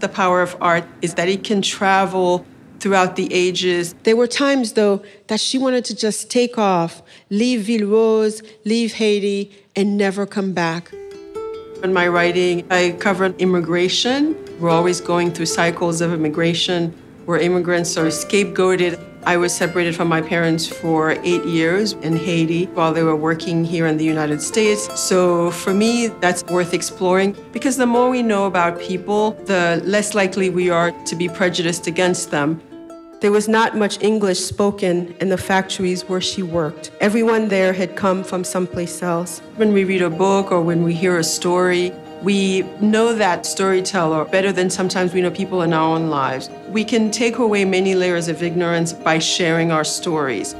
The power of art is that it can travel throughout the ages. There were times, though, that she wanted to just take off, leave Ville Rose, leave Haiti, and never come back. In my writing, I cover immigration. We're always going through cycles of immigration where immigrants are scapegoated. I was separated from my parents for eight years in Haiti while they were working here in the United States. So for me, that's worth exploring because the more we know about people, the less likely we are to be prejudiced against them. There was not much English spoken in the factories where she worked. Everyone there had come from someplace else. When we read a book or when we hear a story, we know that storyteller better than sometimes we know people in our own lives. We can take away many layers of ignorance by sharing our stories.